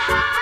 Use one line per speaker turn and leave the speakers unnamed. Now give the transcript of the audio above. Ha ha ha!